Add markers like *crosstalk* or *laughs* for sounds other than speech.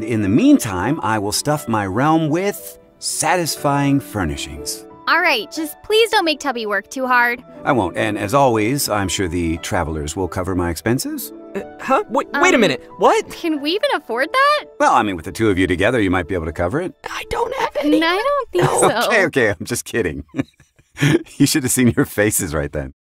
And in the meantime, I will stuff my realm with satisfying furnishings. All right, just please don't make Tubby work too hard. I won't, and as always, I'm sure the travelers will cover my expenses. Uh, huh? Wait, wait a um, minute. What? Can we even afford that? Well, I mean, with the two of you together, you might be able to cover it. I don't have any. I don't think *laughs* so. Okay, okay, I'm just kidding. *laughs* you should have seen your faces right then.